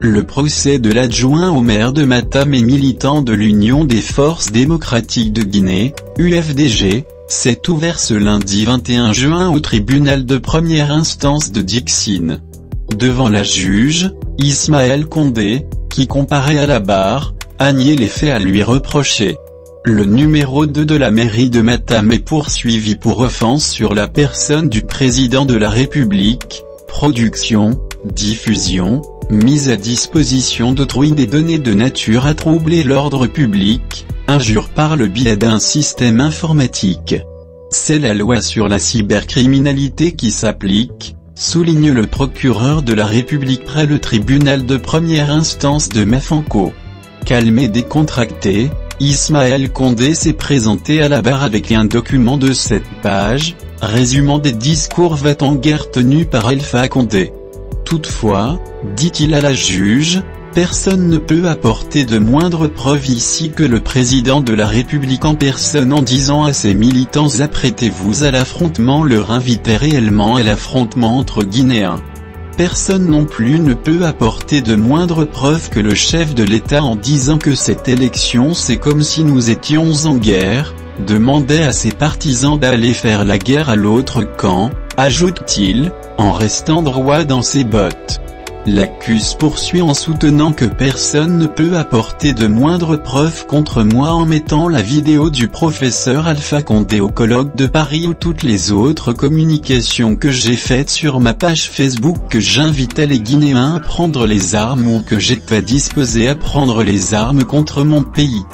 Le procès de l'adjoint au maire de Matam et militant de l'Union des forces démocratiques de Guinée, UFDG, s'est ouvert ce lundi 21 juin au tribunal de première instance de Dixine. Devant la juge, Ismaël Condé, qui comparait à la barre, a nié les faits à lui reprocher. Le numéro 2 de la mairie de Matam est poursuivi pour offense sur la personne du président de la République, production, diffusion, mise à disposition d'autrui des données de nature à troubler l'ordre public, injure par le biais d'un système informatique. C'est la loi sur la cybercriminalité qui s'applique, souligne le procureur de la République près le tribunal de première instance de Mafanco. Calmé décontracté, Ismaël Condé s'est présenté à la barre avec un document de 7 pages, résumant des discours va en guerre tenus par Alpha Condé. Toutefois, dit-il à la juge, personne ne peut apporter de moindre preuve ici que le président de la République en personne en disant à ses militants apprêtez-vous à l'affrontement leur invitait réellement à l'affrontement entre Guinéens. Personne non plus ne peut apporter de moindre preuve que le chef de l'État en disant que cette élection c'est comme si nous étions en guerre, demandait à ses partisans d'aller faire la guerre à l'autre camp, ajoute-t-il, en restant droit dans ses bottes. L'accuse poursuit en soutenant que personne ne peut apporter de moindre preuve contre moi en mettant la vidéo du professeur Alpha Condé au colloque de Paris ou toutes les autres communications que j'ai faites sur ma page Facebook que j'invitais les Guinéens à prendre les armes ou que j'étais disposé à prendre les armes contre mon pays.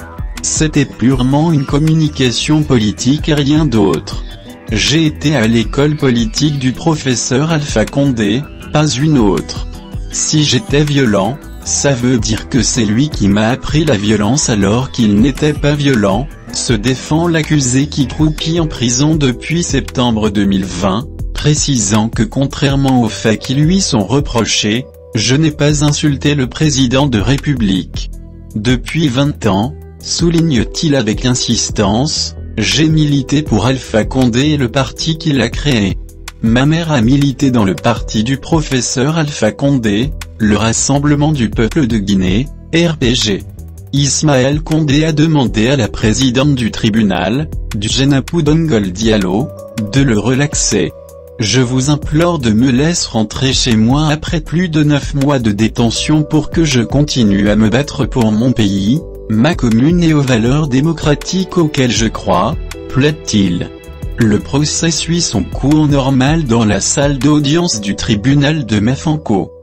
C'était purement une communication politique et rien d'autre. J'ai été à l'école politique du professeur Alpha Condé, pas une autre. Si j'étais violent, ça veut dire que c'est lui qui m'a appris la violence alors qu'il n'était pas violent, se défend l'accusé qui croupit en prison depuis septembre 2020, précisant que contrairement aux faits qui lui sont reprochés, je n'ai pas insulté le président de République. Depuis 20 ans, souligne-t-il avec insistance, j'ai milité pour Alpha Condé et le parti qu'il a créé. Ma mère a milité dans le parti du professeur Alpha Condé, le Rassemblement du Peuple de Guinée, RPG. Ismaël Condé a demandé à la présidente du tribunal, du Genapou Dongol Diallo, de le relaxer. Je vous implore de me laisser rentrer chez moi après plus de 9 mois de détention pour que je continue à me battre pour mon pays, ma commune et aux valeurs démocratiques auxquelles je crois, plaide-t-il. Le procès suit son cours normal dans la salle d'audience du tribunal de Mafanco.